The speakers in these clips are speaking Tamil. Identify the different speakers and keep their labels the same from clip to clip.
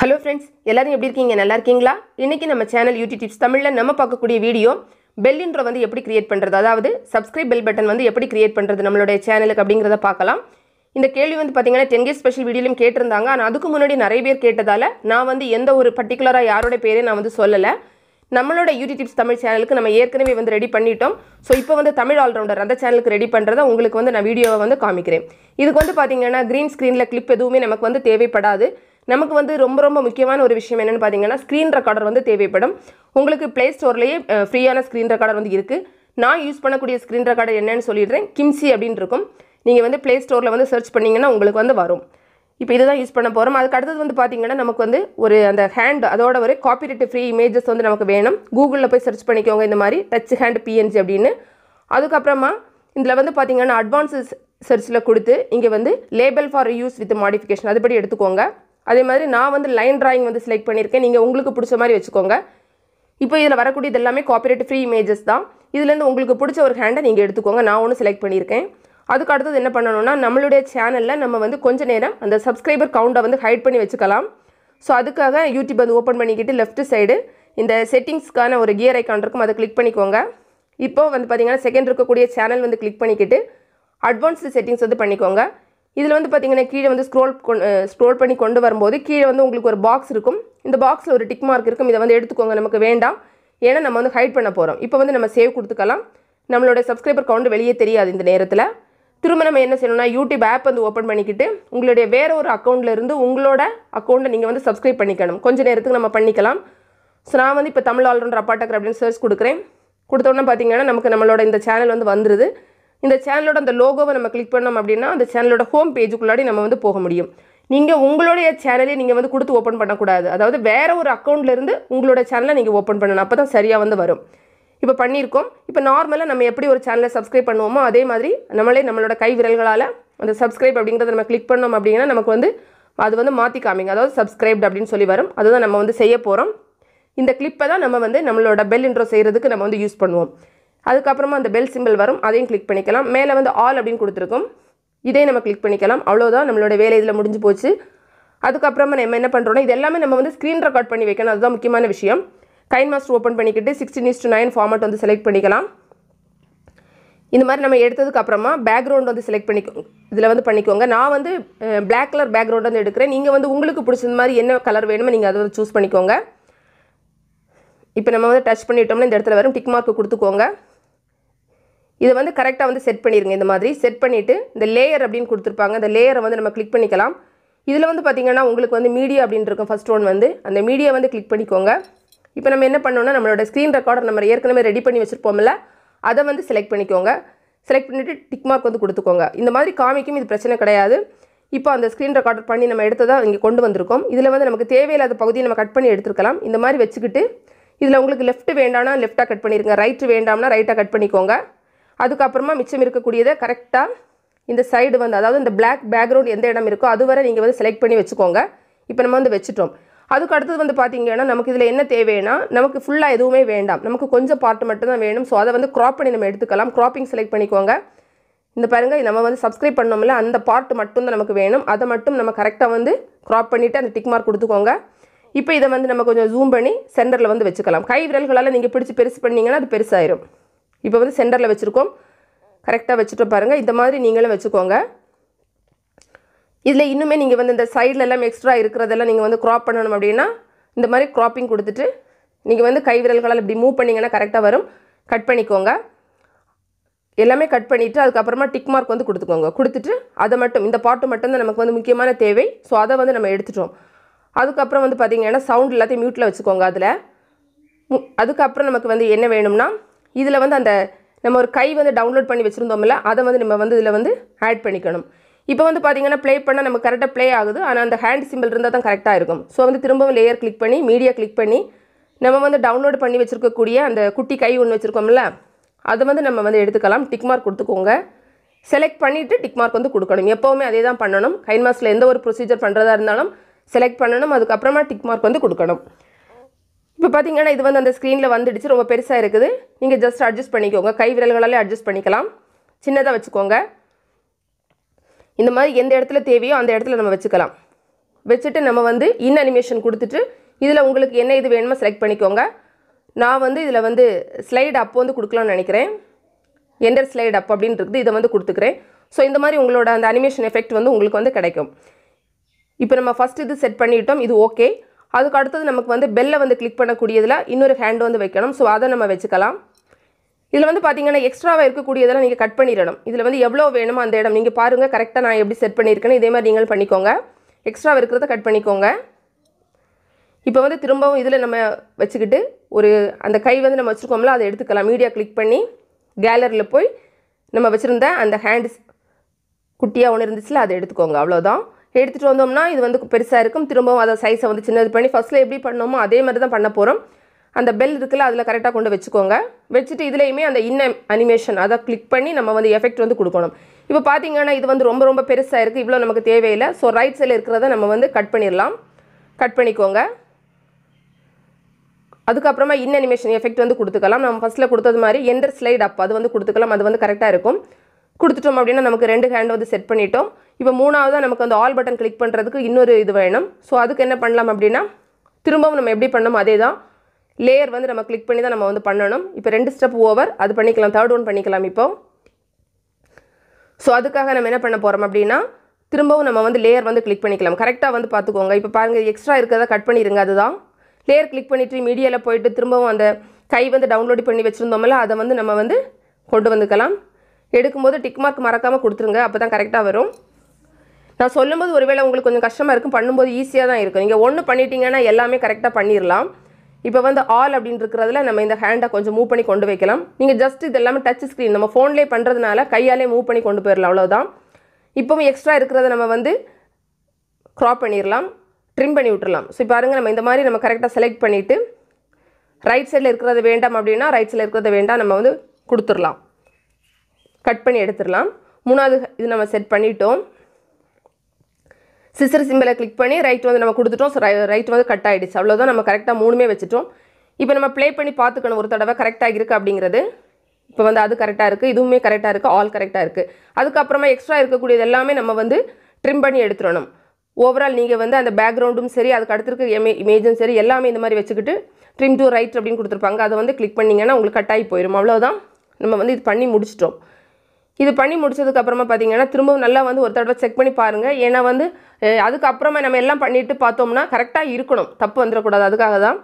Speaker 1: ஹலோ ஃப்ரெண்ட்ஸ் எல்லாரும் எப்படி இருக்கீங்க நல்லா இருக்கீங்களா இன்றைக்கி நம்ம சேனல் யூடியூப் டிப்ஸ் தமிழில் நம்ம பார்க்கக்கூடிய வீடியோ பெல்லின்ற வந்து எப்படி கிரியேட் பண்ணுறது அதாவது சப்ஸ்கிரைப் பெல் பட்டன் வந்து எப்படி கிரியேட் பண்ணுறது நம்மளுடைய சேனலுக்கு அப்படிங்கிறத பார்க்கலாம் இந்த கேள்வி வந்து பார்த்தீங்கன்னா டென் கேஸ் ஸ்பெஷல் வீடியோலையும் கேட்டிருந்தாங்க ஆனால் அதுக்கு முன்னாடி நிறைய பேர் கேட்டதால் நான் வந்து எந்த ஒரு பர்டிகுலராக யாரோட பேரே நான் வந்து சொல்லலை நம்மளோட யூடியூப் டிப்ஸ் தமிழ் சேனலுக்கு நம்ம ஏற்கனவே வந்து ரெடி பண்ணிட்டோம் ஸோ இப்போ வந்து தமிழ் ஆல்ரவுண்டர் அந்த சேனலுக்கு ரெடி பண்ணுறத உங்களுக்கு வந்து நான் வீடியோவை வந்து காமிக்கிறேன் இதுக்கு வந்து பார்த்தீங்கன்னா க்ரீன் ஸ்க்ரீனில் கிளிப் எதுவுமே நமக்கு வந்து தேவைப்படாது நமக்கு வந்து ரொம்ப ரொம்ப முக்கியமான ஒரு விஷயம் என்னென்னு பார்த்தீங்கன்னா ஸ்க்ரீன் ரெக்கார்டர் வந்து தேவைப்படும் உங்களுக்கு ப்ளே ஸ்டோர்லேயே ஃப்ரீயான ஸ்க்ரீன் ரெக்கார்டர் வந்து இருக்குது நான் யூஸ் பண்ணக்கூடிய ஸ்க்ரீன் ரெக்கார்டர் என்னென்னு சொல்லிடுறேன் கிம்சி அப்படின்னு இருக்கும் நீங்கள் வந்து ப்ளே ஸ்டோரில் வந்து சர்ச் பண்ணிங்கன்னா உங்களுக்கு வந்து வரும் இப்போ இதுதான் யூஸ் பண்ண போகிறோம் அதுக்கு அடுத்தது வந்து பார்த்திங்கன்னா நமக்கு வந்து ஒரு அந்த ஹேண்ட் அதோட ஒரு காப்பிரைட் ஃப்ரீ இமேஜஸ் வந்து நமக்கு வேணும் கூகுளில் போய் சர்ச் பண்ணிக்கோங்க இந்த மாதிரி டச் ஹேண்ட் பிஎன்ஜி அப்படின்னு அதுக்கப்புறமா இதில் வந்து பார்த்திங்கன்னா அட்வான்ஸஸ் சர்ச்சில் கொடுத்து இங்கே வந்து label for use with modification அதுபடி எடுத்துக்கோங்க அதே மாதிரி நான் வந்து லைன் ட்ராயிங் வந்து செலக்ட் பண்ணியிருக்கேன் நீங்கள் உங்களுக்கு பிடிச்ச மாதிரி வச்சுக்கோங்க இப்போ இதில் வரக்கூடியது எல்லாமே காப்பிரைட் ஃப்ரீ இமேஜஸ் தான் இதுலேருந்து உங்களுக்கு பிடிச்ச ஒரு ஹேண்டை நீங்கள் எடுத்துக்கோங்க நான் ஒன்று செலக்ட் பண்ணியிருக்கேன் அதுக்கு அடுத்தது என்ன பண்ணணும்னா நம்மளுடைய சேனலில் நம்ம வந்து கொஞ்ச நேரம் அந்த சப்ஸ்கிரைபர் கவுண்டை வந்து ஹைட் பண்ணி வச்சுக்கலாம் ஸோ அதுக்காக யூடியூப் வந்து ஓப்பன் பண்ணிக்கிட்டு லெஃப்ட் சைடு இந்த செட்டிங்ஸ்க்கான ஒரு கியர் ஐக்கான் இருக்கும் அதை கிளிக் பண்ணிக்கோங்க இப்போ வந்து பார்த்தீங்கன்னா செகண்ட் இருக்கக்கூடிய சேனல் வந்து கிளிக் பண்ணிக்கிட்டு அட்வான்ஸ்டு செட்டிங்ஸ் வந்து பண்ணிக்கோங்க இதில் வந்து பார்த்திங்கன்னா கீழே வந்து ஸ்க்ரோல் ஸ்க்ரோல் பண்ணி கொண்டு வரும்போது கீழே வந்து உங்களுக்கு ஒரு பாக்ஸ் இருக்கும் இந்த பாக்ஸில் ஒரு டிக் மார்க் இருக்கும் இதை வந்து எடுத்துக்கோங்க நமக்கு வேண்டாம் ஏன்னா நம்ம வந்து ஹைட் பண்ண போகிறோம் இப்போ வந்து நம்ம சேவ் கொடுத்துக்கலாம் நம்மளோட சப்ஸ்கிரைபர் கவுண்ட் வெளியே தெரியாது இந்த நேரத்தில் திரும்ப நம்ம என்ன செய்யணும்னா யூடியூப் ஆப் வந்து ஓப்பன் பண்ணிக்கிட்டு உங்களுடைய வேறு ஒரு இருந்து உங்களோட அக்கௌண்ட்டை நீங்கள் வந்து சப்ஸ்கிரைப் பண்ணிக்கணும் கொஞ்சம் நேரத்துக்கு நம்ம பண்ணிக்கலாம் ஸோ நான் வந்து இப்போ தமிழ் ஆல்ரவுண்டர் அப்பாட்டக்கர் அப்படின்னு சர்ச் கொடுக்குறேன் கொடுத்தோன்னே பார்த்தீங்கன்னா நமக்கு நம்மளோட இந்த சேனல் வந்து வந்துடுது இந்த சேனலோட அந்த லோகோவை நம்ம கிளிக் பண்ணோம் அப்படின்னா அந்த சேனலோட ஹோம் பேஜுக்குள்ளாடி நம்ம வந்து போக முடியும் நீங்கள் உங்களுடைய சேனலே நீங்கள் வந்து கொடுத்து ஓப்பன் பண்ணக்கூடாது அதாவது வேறு ஒரு அக்கௌண்ட்லேருந்து உங்களோட சேனலை நீங்கள் ஓப்பன் பண்ணணும் அப்போ தான் சரியாக வந்து வரும் இப்போ பண்ணியிருக்கோம் இப்போ நார்மலாக நம்ம எப்படி ஒரு சேனலை சப்ஸ்கிரைப் பண்ணுவோமோ அதே மாதிரி நம்மளே நம்மளோட கை விரல்களால் அந்த சப்ஸ்கிரைப் அப்படிங்கிறத நம்ம கிளிக் பண்ணோம் அப்படின்னா நமக்கு வந்து அது வந்து மாற்றி காமிங்க அதாவது சப்ஸ்கிரைப்டு அப்படின்னு சொல்லி வரும் அதுதான் நம்ம வந்து செய்ய போகிறோம் இந்த கிளிப்பை தான் நம்ம வந்து நம்மளோட பெல் இன்ட்ரோ செய்கிறதுக்கு நம்ம வந்து யூஸ் பண்ணுவோம் அதுக்கப்புறமா அந்த பெல் சிம்பிள் வரும் அதையும் கிளிக் பண்ணிக்கலாம் மேலே வந்து ஆல் அப்படின்னு கொடுத்துருக்கும் இதையும் நம்ம கிளிக் பண்ணிக்கலாம் அவ்வளோதான் நம்மளோட வேலை இதில் முடிஞ்சு போச்சு அதுக்கப்புறமா நம்ம என்ன பண்ணுறோம்னா இது எல்லாமே நம்ம வந்து ஸ்க்ரீன் ரெக்கார்ட் பண்ணி வைக்கணும் அதுதான் முக்கியமான விஷயம் கைன் மாஸ்டர் ஓப்பன் பண்ணிக்கிட்டு sixteen is to nine format வந்து செலக்ட் பண்ணிக்கலாம் இந்த மாதிரி நம்ம எடுத்ததுக்கப்புறமா பேக்ரவுண்ட் வந்து செலக்ட் பண்ணிக்கோ இதில் வந்து பண்ணிக்கோங்க நான் வந்து பிளாக் கலர் பேக்ரவுண்ட் வந்து எடுக்கிறேன் நீங்கள் வந்து உங்களுக்கு பிடிச்சது மாதிரி என்ன கலர் வேணுமோ நீங்கள் அதை வந்து சூஸ் பண்ணிக்கோங்க இப்போ நம்ம வந்து டச் பண்ணிட்டோம்னா இந்த இடத்துல வரும் டிக் மார்க்கு கொடுத்துக்கோங்க இதை வந்து கரெக்டாக வந்து செட் பண்ணிடுங்க இந்த மாதிரி செட் பண்ணிவிட்டு இந்த லேயர் அப்படின்னு கொடுத்துருப்பாங்க அந்த லேயரை வந்து நம்ம கிளிக் பண்ணிக்கலாம் இதில் வந்து பார்த்திங்கன்னா உங்களுக்கு வந்து மீடியா அப்படின்னு இருக்கும் ஃபஸ்ட் ஒன் வந்து அந்த மீடியா வந்து கிளிக் பண்ணிக்கோங்க இப்போ நம்ம என்ன பண்ணோம்னா நம்மளோட ஸ்க்ரீன் ரெக்கார்டர் நம்ம ஏற்கனவே ரெடி பண்ணி வச்சுருப்போம்ல அதை வந்து செலக்ட் பண்ணிக்கோங்க செலக்ட் பண்ணிவிட்டு டிக் மார்க் வந்து கொடுத்துக்கோங்க இந்த மாதிரி காமிக்கும் இது பிரச்சனை கிடையாது இப்போ அந்த ஸ்க்ரீன் ரெக்கார்டர் பண்ணி நம்ம எடுத்ததாக இங்கே கொண்டு வந்திருக்கோம் இதில் வந்து நமக்கு தேவையில்லாத பகுதியை நம்ம கட் பண்ணி எடுத்துருக்கலாம் இந்த மாதிரி வச்சுக்கிட்டு இதில் உங்களுக்கு லெஃப்ட் வேண்டாம்னா லெஃப்ட்டாக கட் பண்ணிடுங்க ரைட்டு வேண்டாம்னா ரைட்டாக கட் பண்ணிக்கோங்க அதுக்கப்புறமா மிச்சம் இருக்கக்கூடியதை கரெக்டாக இந்த சைடு வந்து அதாவது இந்த பிளாக் பேக்ரவுண்ட் எந்த இடம் இருக்கோ அதுவரை நீங்கள் வந்து செலக்ட் பண்ணி வச்சுக்கோங்க இப்போ நம்ம வந்து வச்சுட்டோம் அதுக்கு அடுத்தது வந்து பார்த்திங்கன்னா நமக்கு இதில் என்ன தேவைன்னா நமக்கு ஃபுல்லாக எதுவுமே வேண்டாம் நமக்கு கொஞ்சம் பார்ட் மட்டும் தான் வேணும் ஸோ அதை வந்து க்ராப் பண்ணி நம்ம எடுத்துக்கலாம் க்ராப்பிங் செலக்ட் பண்ணிக்கோங்க இந்த பாருங்கள் நம்ம வந்து சப்ஸ்கிரைப் பண்ணோம்ல அந்த பார்ட் மட்டும் தான் நமக்கு வேணும் அதை மட்டும் நம்ம கரெக்டாக வந்து க்ராப் பண்ணிவிட்டு அந்த டிக் மார்க் கொடுத்துக்கோங்க இப்போ இதை வந்து நம்ம கொஞ்சம் ஜூம் பண்ணி சென்டரில் வந்து வச்சுக்கலாம் கை விரல்களால் நீங்கள் பிடிச்சி பெருசு பண்ணிங்கன்னா அது பெருசாயிரும் இப்போ வந்து சென்டரில் வச்சுருக்கோம் கரெக்டாக வச்சுட்டு பாருங்கள் இந்த மாதிரி நீங்களும் வச்சுக்கோங்க இதில் இன்னுமே நீங்கள் வந்து இந்த சைடில் எல்லாம் எக்ஸ்ட்ரா இருக்கிறதெல்லாம் நீங்கள் வந்து க்ராப் பண்ணணும் அப்படின்னா இந்த மாதிரி க்ராப்பிங் கொடுத்துட்டு நீங்கள் வந்து கை விரல்களால் இப்படி மூவ் பண்ணிங்கன்னா கரெக்டாக வரும் கட் பண்ணிக்கோங்க எல்லாமே கட் பண்ணிவிட்டு அதுக்கப்புறமா டிக் மார்க் வந்து கொடுத்துக்கோங்க கொடுத்துட்டு அதை மட்டும் இந்த பாட்டு மட்டும்தான் நமக்கு வந்து முக்கியமான தேவை ஸோ அதை வந்து நம்ம எடுத்துட்டோம் அதுக்கப்புறம் வந்து பார்த்திங்கன்னா சவுண்ட் எல்லாத்தையும் மியூட்டில் வச்சுக்கோங்க அதில் அதுக்கப்புறம் நமக்கு வந்து என்ன வேணும்னா இதில் வந்து அந்த நம்ம ஒரு கை வந்து டவுன்லோட் பண்ணி வச்சுருந்தோம்ல அதை வந்து நம்ம வந்து இதில் வந்து ஆட் பண்ணிக்கணும் இப்போ வந்து பார்த்திங்கன்னா ப்ளே பண்ணால் நம்ம கரெக்டாக ப்ளே ஆகுது ஆனால் அந்த ஹேண்ட் சிம்பிள் இருந்தால் தான் கரெக்டாக இருக்கும் ஸோ வந்து திரும்பவும் லேயர் கிளிக் பண்ணி மீடியா கிளிக் பண்ணி நம்ம வந்து டவுன்லோட் பண்ணி வச்சுருக்கக்கூடிய அந்த குட்டி கை ஒன்று வச்சுருக்கோம்ல அதை வந்து நம்ம வந்து எடுத்துக்கலாம் டிக் மார்க் கொடுத்துக்கோங்க செலக்ட் பண்ணிவிட்டு டிக் மார்க் வந்து கொடுக்கணும் எப்போவுமே அதே தான் பண்ணணும் கைன் மாஸில் எந்த ஒரு ப்ரொசீஜர் பண்ணுறதா இருந்தாலும் செலக்ட் பண்ணணும் அதுக்கப்புறமா டிக் மார்க் வந்து கொடுக்கணும் இப்போ பார்த்தீங்கன்னா இது வந்து அந்த ஸ்க்ரீனில் வந்துடுச்சு ரொம்ப பெருசாக இருக்குது நீங்கள் ஜஸ்ட் அட்ஜஸ்ட் பண்ணிக்கோங்க கை விரல்களாலே அட்ஜஸ்ட் பண்ணிக்கலாம் சின்னதாக வச்சுக்கோங்க இந்த மாதிரி எந்த இடத்துல தேவையோ அந்த இடத்துல நம்ம வச்சுக்கலாம் வச்சுட்டு நம்ம வந்து இன் அனிமேஷன் கொடுத்துட்டு இதில் உங்களுக்கு என்ன இது வேணுமோ செலக்ட் பண்ணிக்கோங்க நான் வந்து இதில் வந்து ஸ்லைடு அப்போ வந்து கொடுக்கலாம்னு நினைக்கிறேன் எந்த ஸ்லைடு அப் அப்படின்னு இருக்குது இதை வந்து கொடுத்துக்கிறேன் ஸோ இந்த மாதிரி உங்களோட அந்த அனிமேஷன் எஃபெக்ட் வந்து உங்களுக்கு வந்து கிடைக்கும் இப்போ நம்ம ஃபஸ்ட் இது செட் பண்ணிவிட்டோம் இது ஓகே அதுக்கு அடுத்தது நமக்கு வந்து பெல்லை வந்து கிளிக் பண்ணக்கூடியதில் இன்னொரு ஹேண்ட் வந்து வைக்கணும் ஸோ அதை நம்ம வச்சுக்கலாம் இதில் வந்து பார்த்திங்கன்னா எக்ஸ்ட்ராவாக இருக்கக்கூடியதெல்லாம் நீங்கள் கட் பண்ணிடணும் இதில் வந்து எவ்வளோ வேணுமோ அந்த இடம் நீங்கள் பாருங்கள் கரெக்டாக நான் எப்படி செட் பண்ணியிருக்கேன்னு இதே மாதிரி நீங்களும் பண்ணிக்கோங்க எக்ஸ்ட்ராவாக இருக்கிறத கட் பண்ணிக்கோங்க இப்போ வந்து திரும்பவும் இதில் நம்ம வச்சுக்கிட்டு ஒரு அந்த கை வந்து நம்ம வச்சுருக்கோம்ல அதை எடுத்துக்கலாம் மீடியா கிளிக் பண்ணி கேலரியில் போய் நம்ம வச்சுருந்த அந்த ஹேண்ட்ஸ் குட்டியாக ஒன்று இருந்துச்சுல அதை எடுத்துக்கோங்க அவ்வளோதான் எடுத்துகிட்டு வந்தோம்னா இது வந்து பெருசாக இருக்கும் திரும்பவும் அதை சைஸை வந்து சின்னது பண்ணி ஃபஸ்ட்டில் எப்படி பண்ணோமோ அதே மாதிரி தான் பண்ண போகிறோம் அந்த பெல் இருக்குல்ல அதில் கரெக்டாக கொண்டு வச்சுக்கோங்க வச்சுட்டு இதுலேயுமே அந்த இன்ன அனிமேஷன் அதை கிளிக் பண்ணி நம்ம வந்து எஃபெக்ட் வந்து கொடுக்கணும் இப்போ பார்த்தீங்கன்னா இது வந்து ரொம்ப ரொம்ப பெருசாக இருக்குது இவ்வளோ நமக்கு தேவையில்லை ஸோ ரைட் சைடில் இருக்கிறத நம்ம வந்து கட் பண்ணிடலாம் கட் பண்ணிக்கோங்க அதுக்கப்புறமா இன்ன அனிமேஷன் எஃபெக்ட் வந்து கொடுத்துக்கலாம் நம்ம ஃபஸ்ட்டில் கொடுத்தது மாதிரி எந்த ஸ்லைட் அப் அது வந்து கொடுத்துக்கலாம் அது வந்து கரெக்டாக இருக்கும் கொடுத்துட்டோம் அப்படின்னா நமக்கு ரெண்டு ஹேண்ட் வந்து செட் பண்ணிட்டோம் இப்போ மூணாவதாக நமக்கு அந்த ஆல் பட்டன் கிளிக் பண்ணுறதுக்கு இன்னொரு இது வேணும் ஸோ அதுக்கு என்ன பண்ணலாம் அப்படின்னா திரும்பவும் நம்ம எப்படி பண்ணோம் அதே தான் லேயர் வந்து நம்ம கிளிக் பண்ணி தான் நம்ம வந்து பண்ணணும் இப்போ ரெண்டு ஸ்டெப் ஓவர் அது பண்ணிக்கலாம் தேர்ட் ஒன் பண்ணிக்கலாம் இப்போ ஸோ அதுக்காக நம்ம என்ன பண்ண போகிறோம் அப்படின்னா திரும்பவும் நம்ம வந்து லேயர் வந்து கிளிக் பண்ணிக்கலாம் கரெக்டாக வந்து பார்த்துக்கோங்க இப்போ பாருங்கள் எக்ஸ்ட்ரா இருக்கிறத கட் பண்ணிடுங்க அதுதான் லேயர் கிளிக் பண்ணிவிட்டு மீடியாவில் போயிட்டு திரும்பவும் அந்த கை வந்து டவுன்லோட் பண்ணி வச்சுருந்தோம்ல அதை வந்து நம்ம வந்து கொண்டு வந்துக்கலாம் எடுக்கும்போது டிக் மார்க் மறக்காமல் கொடுத்துருங்க அப்போ தான் கரெக்டாக வரும் நான் சொல்லும்போது ஒருவேளை உங்களுக்கு கொஞ்சம் கஷ்டமாக இருக்கும் பண்ணும்போது ஈஸியாக தான் இருக்கும் நீங்கள் ஒன்று பண்ணிட்டீங்கன்னா எல்லாமே கரெக்டாக பண்ணிடலாம் இப்போ வந்து ஆல் அப்படின்னு இருக்கிறதுல நம்ம இந்த ஹேண்டை கொஞ்சம் மூவ் பண்ணி கொண்டு வைக்கலாம் நீங்கள் ஜஸ்ட் இது எல்லாமே டச் ஸ்க்ரீன் நம்ம ஃபோன்லேயே பண்ணுறதுனால கையாலே மூவ் பண்ணி கொண்டு போயிடலாம் அவ்வளோதான் இப்போவும் எக்ஸ்ட்ரா இருக்கிறத நம்ம வந்து க்ராப் பண்ணிடலாம் ட்ரிம் பண்ணி விட்டுறலாம் ஸோ இப்போ பாருங்கள் நம்ம இந்த மாதிரி நம்ம கரெக்டாக செலக்ட் பண்ணிவிட்டு ரைட் சைடில் இருக்கிறது வேண்டாம் அப்படின்னா ரைட் சைடில் இருக்கிறது வேண்டாம் நம்ம வந்து கொடுத்துடலாம் கட் பண்ணி எடுத்துடலாம் மூணாவது இது நம்ம செட் பண்ணிட்டோம் சிசர் சிம்பிளை கிளிக் பண்ணி ரைட் வந்து நம்ம கொடுத்துட்டோம் ரைட் வந்து கட் ஆகிடுச்சு அவ்வளோதான் நம்ம கரெக்டாக மூணுமே வச்சுட்டோம் இப்போ நம்ம ப்ளே பண்ணி பார்த்துக்கணும் ஒரு தடவை கரெக்டாக இருக்குது அப்படிங்கிறது இப்போ வந்து அது கரெக்டாக இருக்குது இதுவுமே கரெக்டாக இருக்குது ஆல் கரெக்டாக இருக்குது அதுக்கப்புறமா எக்ஸ்ட்ரா இருக்கக்கூடியது எல்லாமே நம்ம வந்து ட்ரிம் பண்ணி எடுத்துடணும் ஓவரால் நீங்கள் வந்து அந்த பேக்ரவுண்டும் சரி அதுக்கு அடுத்திருக்க எமே இமேஜும் சரி எல்லாமே இந்த மாதிரி வச்சுக்கிட்டு ட்ரிம் டு ரைட் அப்படின்னு கொடுத்துருப்பாங்க அதை வந்து கிளிக் பண்ணிங்கன்னா உங்களுக்கு கட் ஆகி போயிடும் அவ்வளோதான் நம்ம வந்து இது பண்ணி முடிச்சிட்டோம் இது பண்ணி முடிச்சதுக்கப்புறமா பார்த்தீங்கன்னா திரும்பவும் நல்லா வந்து ஒரு தடவை செக் பண்ணி பாருங்கள் ஏன்னா வந்து அதுக்கப்புறமா நம்ம எல்லாம் பண்ணிவிட்டு பார்த்தோம்னா கரெக்டாக இருக்கணும் தப்பு வந்துடக்கூடாது அதுக்காக தான்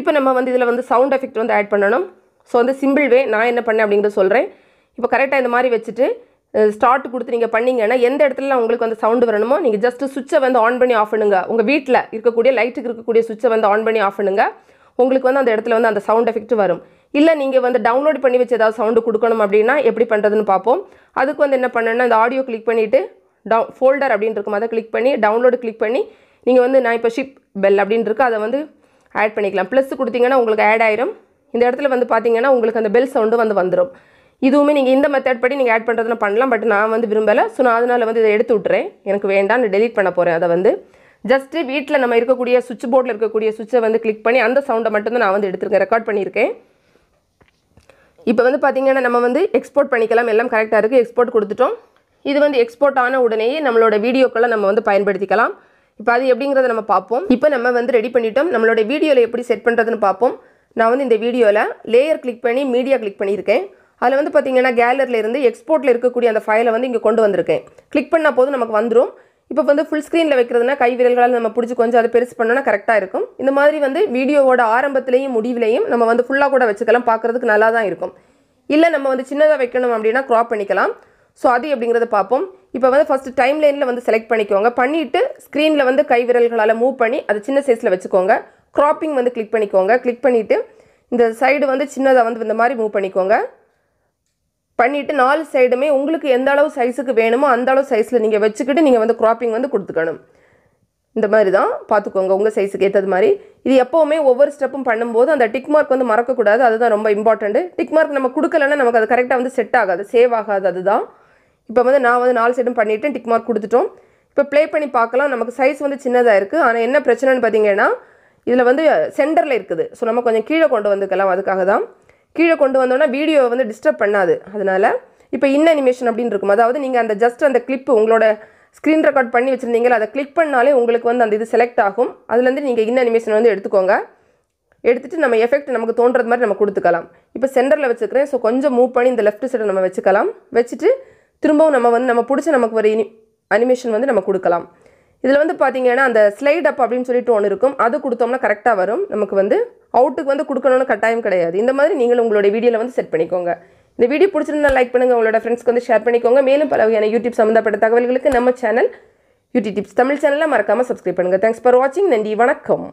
Speaker 1: இப்போ நம்ம வந்து இதில் வந்து சவுண்ட் எஃபெக்ட் வந்து ஆட் பண்ணணும் ஸோ வந்து சிம்பிள் வே நான் என்ன பண்ணேன் அப்படிங்கிறத சொல்கிறேன் இப்போ கரெக்டாக இந்த மாதிரி வச்சுட்டு ஸ்டார்ட் கொடுத்து நீங்கள் பண்ணிங்கன்னா எந்த இடத்துல உங்களுக்கு வந்து சவுண்டு வரணுமோ நீங்கள் ஜஸ்ட் சுவிட்சை வந்து ஆன் பண்ணி ஆஃப் பண்ணுங்க உங்கள் வீட்டில் இருக்கக்கூடிய லைட்டுக்கு இருக்கக்கூடிய சுவிட்சை வந்து ஆன் பண்ணி ஆஃப் பண்ணுங்க உங்களுக்கு வந்து அந்த இடத்துல வந்து அந்த சவுண்ட் எஃபெக்ட் வரும் இல்லை நீங்கள் வந்து டவுன்லோட் பண்ணி வச்சு ஏதாவது சவுண்டு கொடுக்கணும் அப்படின்னா எப்படி பண்ணுறதுன்னு பார்ப்போம் அதுக்கு வந்து என்ன பண்ணணும் இந்த ஆடியோ கிளிக் பண்ணிவிட்டு டவு ஃபோல்டர் அப்படின்னு இருக்கும் அதை கிளிக் பண்ணி டவுன்லோடு கிளிக் பண்ணி நீங்கள் வந்து நான் இப்போ ஷிப் பெல் அப்படின்னு இருக்கு அதை வந்து ஆட் பண்ணிக்கலாம் ப்ளஸ் கொடுத்தீங்கன்னா உங்களுக்கு ஆட் ஆயிரும் இந்த இடத்துல வந்து பார்த்தீங்கன்னா உங்களுக்கு அந்த பெல் சவுண்டு வந்து வந்துடும் இதுவுமே நீங்கள் இந்த மெத்தட் படி நீங்கள் ஆட் பண்ணுறதுனா பண்ணலாம் பட் நான் வந்து விரும்பலை ஸோ நான் அதனால் வந்து இதை எடுத்து விட்டுறேன் எனக்கு வேண்டாம் நான் டெலிட் பண்ண போகிறேன் அதை வந்து ஜஸ்ட்டு வீட்டில் நம்ம இருக்கக்கூடிய சுவிட்ச் போர்டில் இருக்கக்கூடிய சுவிட்சை வந்து கிளிக் பண்ணி அந்த சவுண்டை மட்டும் தான் நான் வந்து எடுத்துருக்கேன் ரெக்கார்ட் பண்ணியிருக்கேன் இப்போ வந்து பார்த்திங்கன்னா நம்ம வந்து எக்ஸ்போர்ட் பண்ணிக்கலாம் எல்லாம் கரெக்டாக இருக்குது எக்ஸ்போர்ட் கொடுத்துட்டோம் இது வந்து எக்ஸ்போர்ட் ஆன உடனேயே நம்மளோட வீடியோக்களை நம்ம வந்து பயன்படுத்திக்கலாம் இப்போ அது எப்படிங்கிறத நம்ம பார்ப்போம் இப்போ நம்ம வந்து ரெடி பண்ணிட்டோம் நம்மளோட வீடியோவில் எப்படி செட் பண்ணுறதுன்னு பார்ப்போம் நான் வந்து இந்த வீடியோவில் லேயர் கிளிக் பண்ணி மீடியா கிளிக் பண்ணியிருக்கேன் அதில் வந்து பார்த்திங்கன்னா கேலரியிலேருந்து எக்ஸ்போர்ட்டில் இருக்கக்கூடிய அந்த ஃபைலை வந்து இங்கே கொண்டு வந்திருக்கேன் கிளிக் பண்ணால் போது நமக்கு வந்துடும் இப்போ வந்து ஃபுல் ஸ்க்ரீனில் வைக்கிறதுனா கை விரல்களால் நம்ம பிடிச்சி கொஞ்சம் அதை பெருசு பண்ணோன்னா கரெக்டாக இருக்கும் இந்த மாதிரி வந்து வீடியோவோட ஆரம்பத்துலேயும் முடிவுலையும் நம்ம வந்து ஃபுல்லாக கூட வச்சுக்கலாம் பார்க்குறதுக்கு நல்லா தான் இருக்கும் இல்லை நம்ம வந்து சின்னதாக வைக்கணும் அப்படின்னா க்ராப் பண்ணிக்கலாம் ஸோ அது எப்படிங்கிறத பார்ப்போம் இப்போ வந்து ஃபஸ்ட்டு டைம் லைனில் வந்து செலக்ட் பண்ணிக்கோங்க பண்ணிவிட்டு ஸ்க்ரீனில் வந்து கை விரல்களால் மூவ் பண்ணி அது சின்ன சைஸில் வச்சுக்கோங்க க்ராப்பிங் வந்து கிளிக் பண்ணிக்கோங்க கிளிக் பண்ணிவிட்டு இந்த சைடு வந்து சின்னதாக வந்து இந்த மாதிரி மூவ் பண்ணிக்கோங்க பண்ணிவிட்டு நாலு சைடுமே உங்களுக்கு எந்த அளவு சைஸுக்கு வேணுமோ அந்த அளவு சைஸில் நீங்கள் வச்சுக்கிட்டு நீங்கள் வந்து க்ராப்பிங் வந்து கொடுத்துக்கணும் இந்த மாதிரி தான் பார்த்துக்கோங்க உங்கள் சைஸுக்கு ஏற்றது மாதிரி இது எப்போவுமே ஒவ்வொரு ஸ்டெப்பும் பண்ணும்போது அந்த டிக் மார்க் வந்து மறக்கக்கூடாது அதுதான் ரொம்ப இம்பார்ட்டண்ட்டு டிக் மார்க் நம்ம கொடுக்கலன்னா நமக்கு அது கரெக்டாக வந்து செட் ஆகாது சேவ் ஆகாது அதுதான் இப்போ வந்து நான் வந்து நாலு சைடும் பண்ணிவிட்டேன் டிக் மார்க் கொடுத்துட்டோம் இப்போ ப்ளே பண்ணி பார்க்கலாம் நமக்கு சைஸ் வந்து சின்னதாக இருக்குது ஆனால் என்ன பிரச்சனைன்னு பார்த்தீங்கன்னா இதில் வந்து சென்டரில் இருக்குது ஸோ நம்ம கொஞ்சம் கீழே கொண்டு வந்துக்கலாம் அதுக்காக தான் கீழே கொண்டு வந்தோம்னா வீடியோவை வந்து டிஸ்டர்ப் பண்ணாது அதனால் இப்போ இன்ன அனிமேஷன் அப்படின்னு இருக்கும் அதாவது நீங்கள் அந்த ஜஸ்ட் அந்த கிளிப்பு உங்களோட ஸ்க்ரீன் ரெக்கார்ட் பண்ணி வச்சுருந்தீங்களா அதை கிளிக் பண்ணாலே உங்களுக்கு வந்து அந்த இது செலக்ட் ஆகும் அதுலேருந்து நீங்கள் இன்ன அனிமேஷன் வந்து எடுத்துக்கோங்க எடுத்துகிட்டு நம்ம எஃபெக்ட் நமக்கு தோன்றது மாதிரி நம்ம கொடுத்துக்கலாம் இப்போ சென்டரில் வச்சுக்கிறேன் ஸோ கொஞ்சம் மூவ் பண்ணி இந்த லெஃப்ட் சைடை நம்ம வச்சுக்கலாம் வச்சுட்டு திரும்பவும் நம்ம வந்து நம்ம பிடிச்ச நமக்கு ஒரு இனி அனிமேஷன் வந்து நம்ம கொடுக்கலாம் இதில் வந்து பார்த்தீங்கன்னா அந்த ஸ்லைட் அப் அப்படின்னு சொல்லிட்டு ஒன்று இருக்கும் அது கொடுத்தோம்னா கரெக்டாக வரும் நமக்கு வந்து அவுட்டுக்கு வந்து கொடுக்கணும்னு கட்டாயம் கிடையாது இந்த மாதிரி நீங்கள் உங்களுடைய வீடியோவில் வந்து செட் பண்ணிக்கோங்க இந்த வீடியோ பிடிச்சிருந்தா லைக் பண்ணுங்கள் உங்களோட ஃப்ரெண்ட்ஸ்க்கு வந்து ஷேர் பண்ணிக்கோங்க மேலும் பல வகையான யூடியூப் சம்மந்தப்பட்ட தகவல்களுக்கு நம்ம சேனல் யூடியூப் டிப்ஸ் தமிழ் சேனலில் மறக்காமல் சப்ஸ்கிரைப் பண்ணுங்கள் தேங்க்ஸ் ஃபார் வாட்சிங் நன்றி வணக்கம்